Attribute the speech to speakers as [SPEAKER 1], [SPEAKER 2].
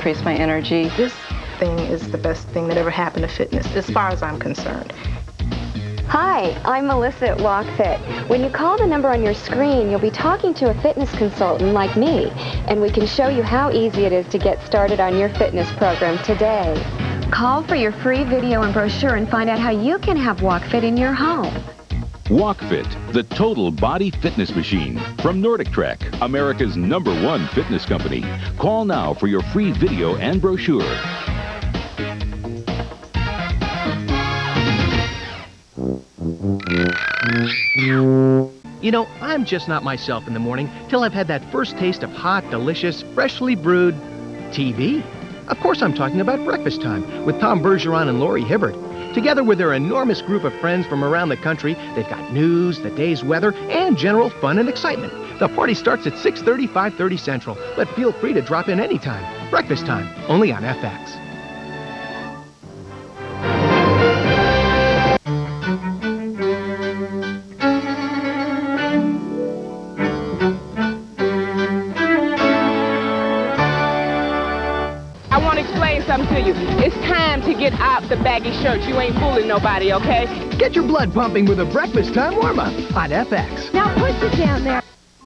[SPEAKER 1] increase my energy.
[SPEAKER 2] This thing is the best thing that ever happened to fitness, as far as I'm concerned.
[SPEAKER 3] Hi, I'm Melissa at WalkFit. When you call the number on your screen, you'll be talking to a fitness consultant like me, and we can show you how easy it is to get started on your fitness program today. Call for your free video and brochure and find out how you can have WalkFit in your home.
[SPEAKER 4] WalkFit, the total body fitness machine from Nordic NordicTrack, America's number one fitness company. Call now for your free video and brochure.
[SPEAKER 5] You know, I'm just not myself in the morning till I've had that first taste of hot, delicious, freshly brewed TV. Of course, I'm talking about Breakfast Time with Tom Bergeron and Laurie Hibberd. Together with their enormous group of friends from around the country, they've got news, the day's weather, and general fun and excitement. The party starts at 6:30, 5:30 Central, but feel free to drop in anytime. Breakfast Time, only on FX.
[SPEAKER 6] Want to explain something to you. It's time to get out the baggy shirts. You ain't fooling nobody, okay?
[SPEAKER 5] Get your blood pumping with a Breakfast Time warm-up on FX.
[SPEAKER 3] Now push it down there.